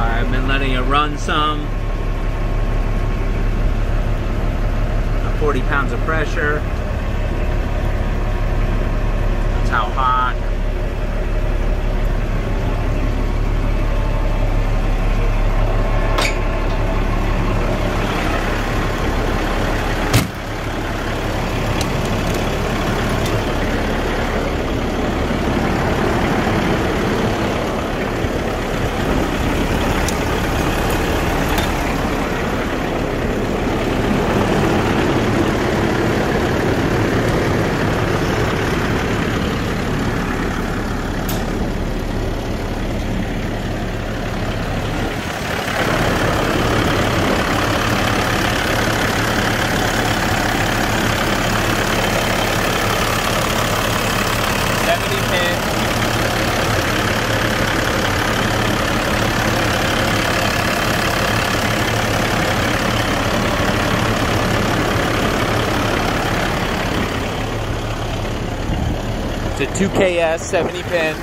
I've been letting it run some. 40 pounds of pressure. It's a 2KS 70 pin.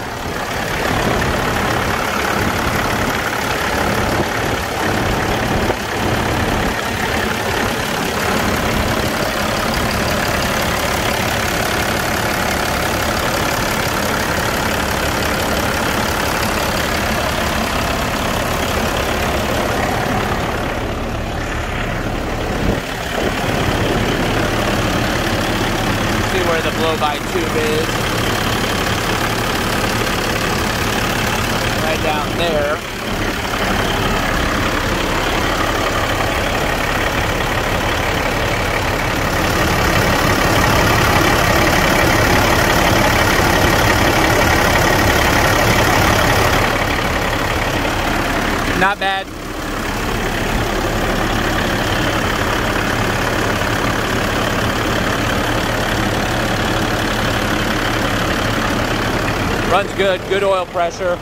See where the blow by tube is. Not bad. Runs good, good oil pressure.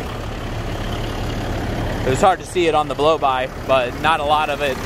It was hard to see it on the blow by, but not a lot of it